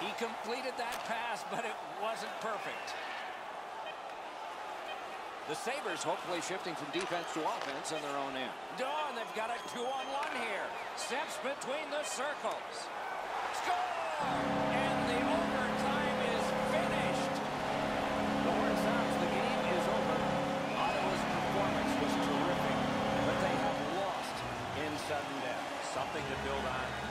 He completed that pass, but it wasn't perfect. The Sabres hopefully shifting from defense to offense in their own end. No, and they've got a two-on-one here. Steps between the circles. Score! And the overtime is finished. The word sounds the game is over. Ottawa's performance was terrific, but they have lost in sudden death. Something to build on